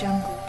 jungle.